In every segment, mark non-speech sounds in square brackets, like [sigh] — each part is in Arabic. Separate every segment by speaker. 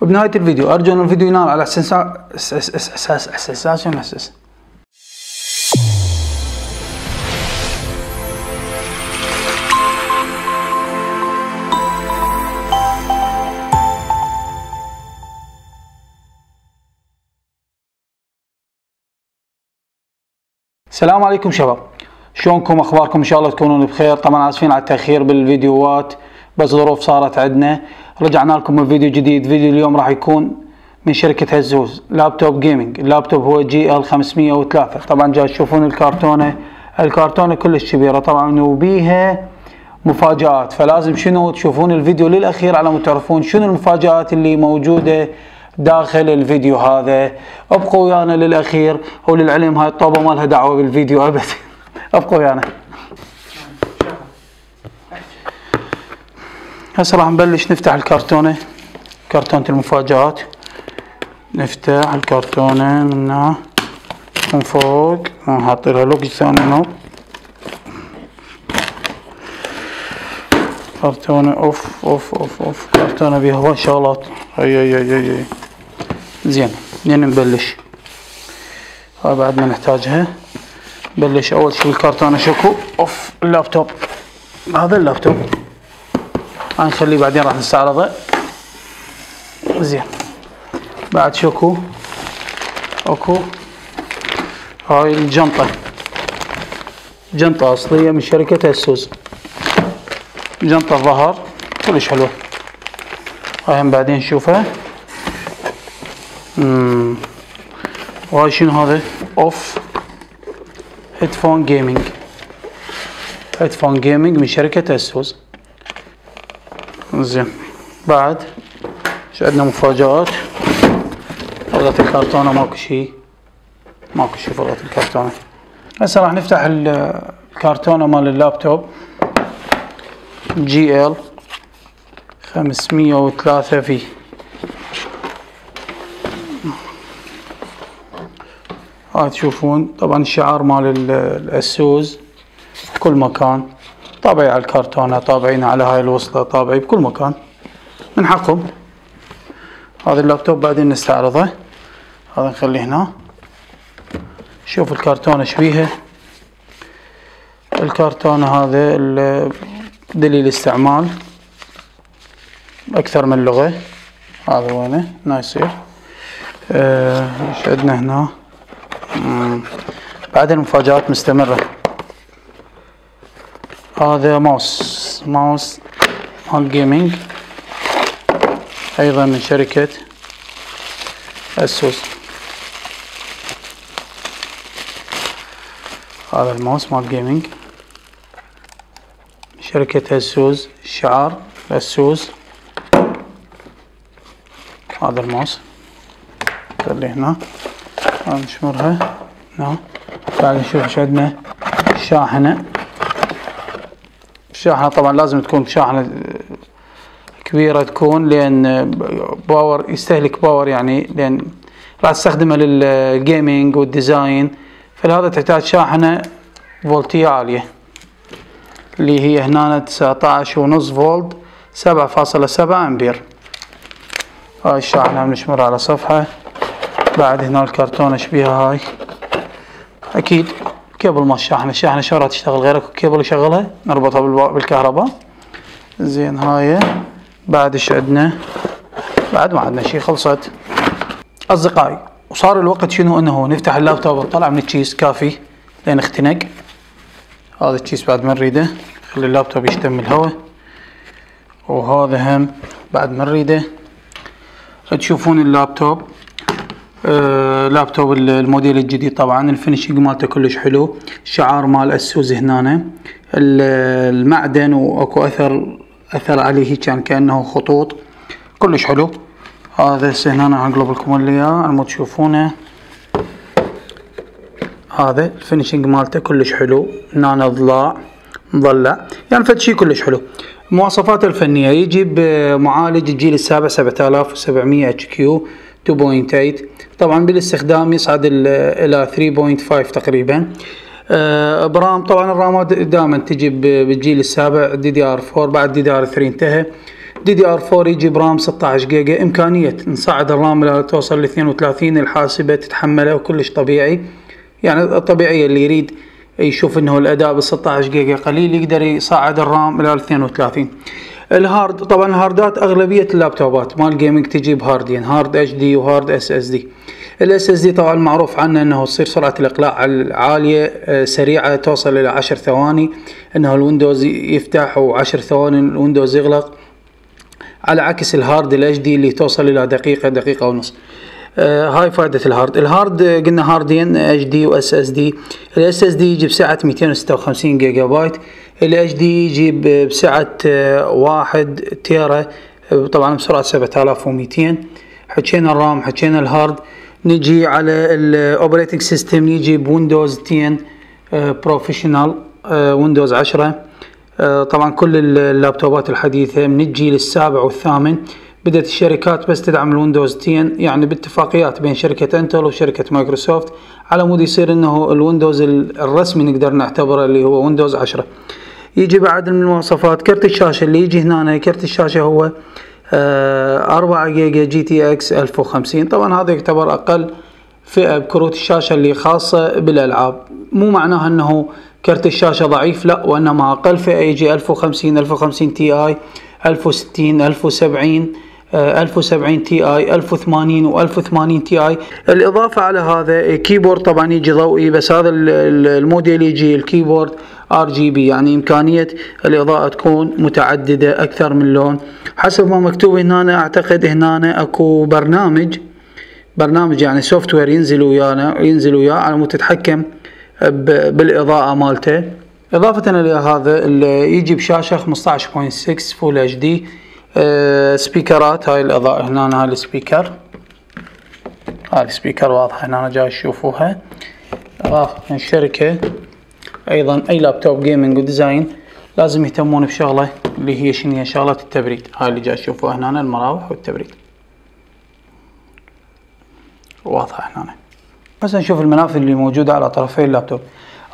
Speaker 1: وبنهاية الفيديو أرجو أن الفيديو ينال على أساس أساس شنو أساس. السلام عليكم شباب. شلونكم؟ أخباركم؟ إن شاء الله تكونون بخير. طبعا آسفين على التأخير بالفيديوهات. بس ظروف صارت عندنا. رجعنا لكم بفيديو جديد. فيديو اليوم راح يكون من شركة أسوس لابتوب gaming اللابتوب هو GL 503 طبعا جاي تشوفون الكرتونة الكرتونة كلش كبيرة طبعا وبيها مفاجآت. فلازم شنو تشوفون الفيديو للأخير على ما تعرفون شنو المفاجآت اللي موجودة داخل الفيديو هذا. أبقوا ويانا للأخير وللعلم هاي الطوبة ما لها دعوة بالفيديو أبد [laughs] أبقوا ويانا. هسه راح نبلش نفتح الكرتونة كرتونة المفاجآت. نفتح الكرتونة منها من فوق نحط لها لوك ثاني هنا. كرتونة أوف أوف أوف أوف. كرتونة بيها هواي شغلات أي أي أي أي زين منين نبلش. هاي بعد ما نحتاجها. نبلش أول شي الكرتونة شكو؟ أوف اللابتوب. هذا اللابتوب. نخليه بعدين راح نستعرضه. زين. بعد شكو أكو؟ هاي الجنطة. جنطة أصلية من شركة أسوس. جنطة ظهر. كلش حلوة. هاي بعدين نشوفها. امم وهاي شنو هذا؟ أوف. headphone gaming headphone gaming من شركة أسوس. زين. بعد إيش عندنا مفاجآت؟ فضلت الكرتونة ماكو شي. ماكو شي فضلت الكرتونة. هسه راح نفتح ال- الكرتونة مال اللابتوب. جي إل خمسمية وثلاثة في. هاي تشوفون. طبعا الشعار مال ال- الاسوس بكل مكان. طابعي على الكرتونة طابعين على هاي الوصلة طابعي بكل مكان. من حقهم. هذا اللابتوب بعدين نستعرضه. هذا نخليه هنا. شوف الكرتونة إيش بيها الكرتونة هذا دليل استعمال. أكثر من لغة. هذا وينه؟ هنا يصير. آه، إيش عندنا هنا؟ مم. بعدين مفاجآت هذا ماوس ماوس مال جيمنج أيضا من شركة اسوس هذا الماوس مال gaming شركة اسوس شعار اسوس هذا الماوس. خليه هنا. نشمرها. هنا. بعد نشوف إيش عندنا شاحنة. الشاحنة طبعا لازم تكون شاحنة كبيرة تكون لأن power يستهلك power يعني لأن راح تستخدمها لل gaming وال design فلهذا تحتاج شاحنة فولتية عالية اللي هي هنا 19 ونص فولت 7.7 أمبير. هاي الشاحنة بنشمرها على صفحة. بعد هنا الكرتونة إيش بيها هاي؟ أكيد كيبل مال الشاحنة الشاحنة شو راح تشتغل غير كيبل يشغلها؟ نربطها بالكهرباء. زين هاي. بعد إيش عندنا؟ بعد ما عندنا شي خلصت. أصدقائي وصار الوقت شنو؟ إنه نفتح اللابتوب ونطلع من الكيس كافي لين اختنق. هذا الكيس بعد ما نريده خلي اللابتوب يشتم الهواء. وهذا هم بعد ما نريده. تشوفون اللابتوب. لابتوب ال- الموديل الجديد طبعا ال finishing مالته كلش حلو شعار مال اسوس هنا ال- المعدن وأكو اثر أثر عليه يعني كأنه خطوط. كلش حلو. هذا هسه هنا اقلب لكم اياه على ما تشوفونه. هذا ال finishing مالته كلش حلو. هنا ضلاع مضلع. يعني فد شيء كلش حلو. مواصفاته الفنية يجي بمعالج الجيل السابع 7700 HQ 2.8 طبعا بالاستخدام يصعد ال- إلى 3.5 تقريبا. آه، برام طبعا الرامات دائما تجي بالجيل السابع DDR 4 بعد دي دي ار 3 انتهى. دي دي ار 4 يجي برام 16 جيجا. إمكانية نصعد الرام توصل ل 32 الحاسبة تتحمله وكلش طبيعي. يعني الطبيعيه اللي يريد يشوف إنه الأداء ب 16 جيجا قليل يقدر يصعد الرام إلى 32 الهارد طبعا الهاردات أغلبية اللابتوبات مال gaming تجي بهاردين هارد HD وهارد SSD ال SSD طبعا معروف عنه إنه تصير سرعة الإقلاع عاليه آه، سريعة توصل إلى 10 ثواني إنه الويندوز يفتح و10 ثواني الويندوز يغلق على عكس الهارد ال HD اللي توصل إلى دقيقة دقيقة ونص. آه هاي فائدة الهارد. الهارد قلنا هاردين HD و SSD ال SSD يجي بسعة 256 جيجا بايت ال HD يجي بسعة آه واحد تيرا طبعا بسرعة 7200 حكينا الرام حكينا الهارد. نجي على ال operating system يجي بويندوز 10 professional ويندوز 10 طبعا كل اللابتوبات الحديثة من الجيل السابع والثامن. بدأت الشركات بس تدعم الويندوز 10 يعني باتفاقيات بين شركة انتل وشركة مايكروسوفت على مود يصير إنه الويندوز الرسمي نقدر نعتبره اللي هو ويندوز 10 يجي بعد من المواصفات كرت الشاشة اللي يجي هنا كرت الشاشة هو 4 جيجا GTX 1050 طبعا هذا يعتبر أقل فئة بكروت الشاشة اللي خاصة بالألعاب. مو معناها إنه كرت الشاشة ضعيف لا وإنما أقل فئة يجي 1050 1050 Ti 1060 1070 1070 Ti 1080 و 1080 Ti الإضافة على هذا keyboard طبعا يجي ضوئي بس هذا الموديل يجي ال keyboard RGB يعني إمكانية الإضاءة تكون متعددة أكثر من لون. حسب ما مكتوب هنا أعتقد هنا أكو برنامج برنامج يعني software ينزل ويانا ينزل وياه على مود تتحكم بالإضاءة مالته. إضافة إلى هذا يجي بشاشه 15.6 full HD سبيكرات هاي الإضاءة هنا هاي ال speaker. هاي ال speaker واضحة هنا جاي تشوفوها اضافة من الشركة أيضا أي لابتوب gaming و design لازم يهتمون بشغلة اللي هي شنو هي شغلة التبريد. هاي اللي جاي تشوفوها هنا المراوح والتبريد. واضحة هنا. بس نشوف المنافذ اللي موجودة على طرفي اللابتوب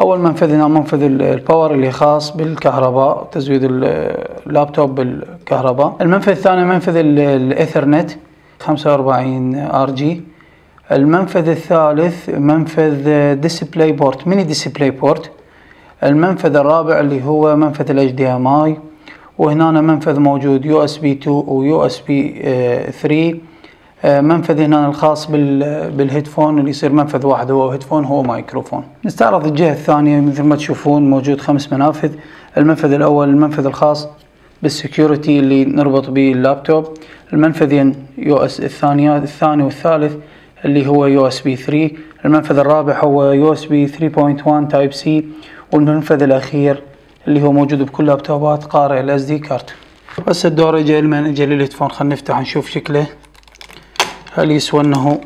Speaker 1: أول منفذ هنا منفذ ال power اللي خاص بالكهرباء تزويد اللابتوب بالكهرباء. المنفذ الثاني منفذ الايثرنت 45 RJ المنفذ الثالث منفذ DisplayPort Mini DisplayPort المنفذ الرابع اللي هو منفذ HDMI وهنا منفذ موجود USB 2 و USB 3 آه، منفذ هنا الخاص بال headphone اللي يصير منفذ واحد هو headphone هو مايكروفون. نستعرض الجهة الثانية مثل ما تشوفون موجود خمس منافذ. المنفذ الأول المنفذ الخاص بال security اللي نربط به اللابتوب. المنفذين الثانية الثاني والثالث اللي هو USB 3 المنفذ الرابع هو USB 3.1 Type C. والمنفذ الأخير اللي هو موجود بكل لابتوبات قارئ ال SD card بس الدور اجى لل headphone خلينا نفتح نشوف شكله. هل يسوى إنه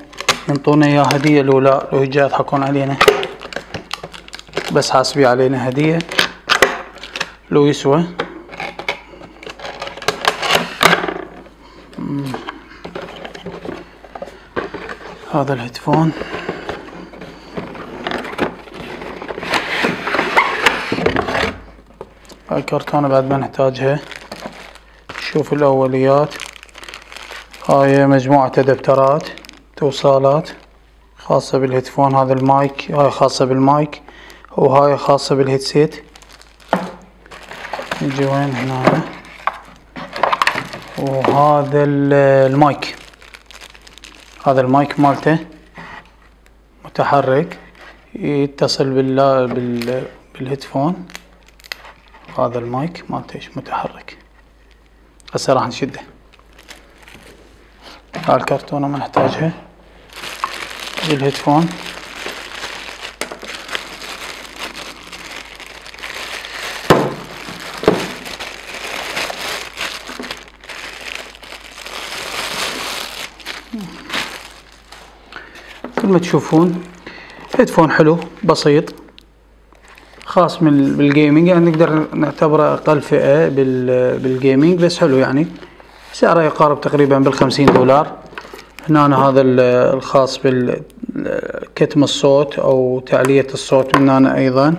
Speaker 1: ينطونا إياه هدية؟ لو لا لو جاي يضحكون علينا. بس حاسبي علينا هدية. لو يسوى. هذا ال headphone. هاي الكرتونة بعد ما نحتاجها. شوف الأوليات. هاي مجموعة ادابترات توصالات خاصة بال headphone هذا المايك هاي خاصة بالمايك وهاي خاصة بال headset. نجي وين هنا؟ وهذا المايك. هذا المايك مالته متحرك يتصل بال بال headphone. هذا المايك مالته متحرك. هسه راح نشده هاي الكرتونة ما نحتاجها. ال headphone. مثل ما تشوفون headphone حلو بسيط. خاص من بال gaming يعني نقدر نعتبره أقل فئة بال gaming بس حلو يعني. سعره يقارب تقريبا بالخمسين دولار. هنا هذا الخاص بالكتم الصوت أو تعلية الصوت من هنا أيضا.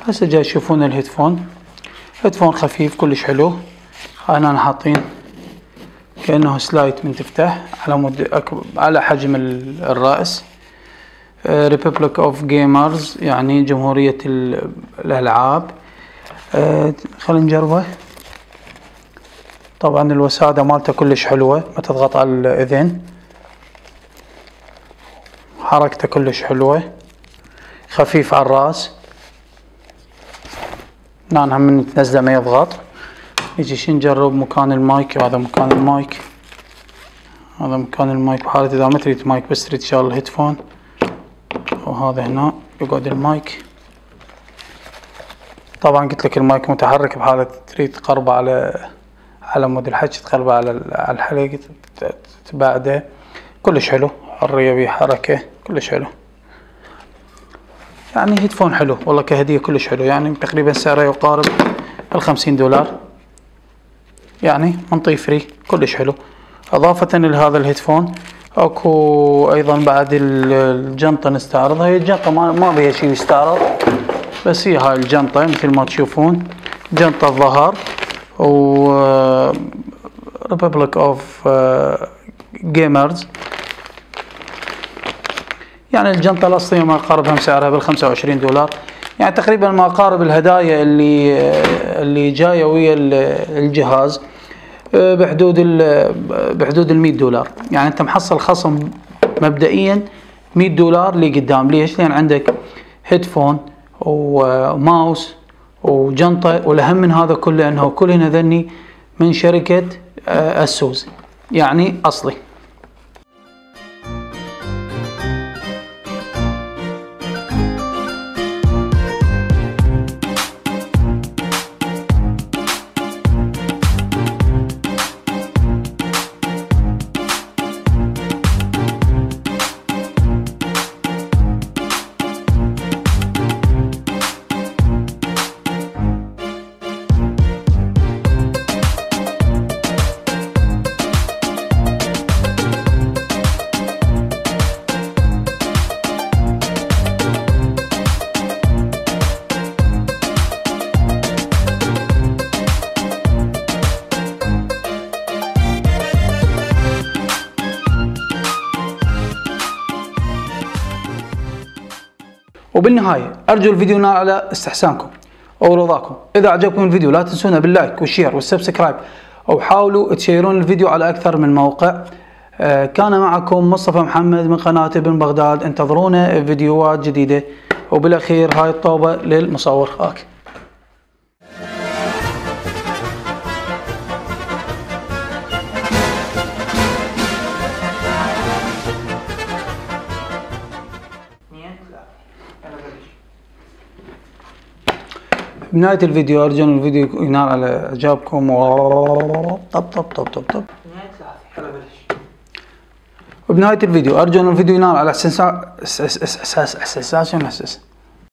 Speaker 1: هسه جاي تشوفون ال headphone. headphone خفيف كلش حلو. هنا حاطين كأنه slide من تفتح على مود على حجم الرأس. Republic of Gamers يعني جمهورية الألعاب. آه، خلينا نجربه. طبعا الوسادة مالته كلش حلوة ما تضغط على الإذن. حركته كلش حلوة. خفيف على الرأس. نعم هم من تنزله ما يضغط. نجي شي نجرب مكان المايك. هذا مكان المايك. هذا مكان المايك بحالة إذا ما تريد مايك بس تريد تشغل ال headphone. وهذا هنا. يقعد المايك. طبعا قلت لك المايك متحرك بحالة تريد تقربه على على مود الحكي تقربه على الحلقة تبعده كلش حلو. حرية بحركة كلش حلو. يعني headphone حلو. والله كهدية كلش حلو. يعني تقريبا سعره يقارب الخمسين دولار. يعني منطي free. كلش حلو. إضافة لهذا ال headphone اكو أيضا بعد الجنطة نستعرضها. هي الجنطة ما, ما شيء يستعرض بس هي هاي الجنطة مثل ما تشوفون. جنطة الظهر و Republic of Gamers يعني الجنطة الأصلية ما قاربها سعرها بال 25 دولار. يعني تقريبا ما قارب الهدايا اللي اللي جاية ويا الجهاز. بحدود بحدود ال 100 دولار. يعني أنت محصل خصم مبدئيا 100 دولار اللي قدام. ليش؟ لأن عندك هيدفون وماوس وجنطة والأهم من هذا كله أنه كلهن ذني من شركة اسوس يعني أصلي. وبالنهاية أرجو الفيديو ينال على استحسانكم أو رضاكم إذا أعجبكم الفيديو لا تنسونا بال like وال share وال subscribe أو حاولوا تشيرون الفيديو على أكثر من موقع. آه، كان معكم مصطفى محمد من قناة ابن بغداد. انتظرونا فيديوهات جديدة وبالأخير هاي الطوبة للمصور. هاك بنهاية الفيديو أرجو أن الفيديو ينال على إعجابكم طب طب طب طب طب وبنهاية الفيديو أرجو أن الفيديو ينال على إحساس إحساس إحساس إحساس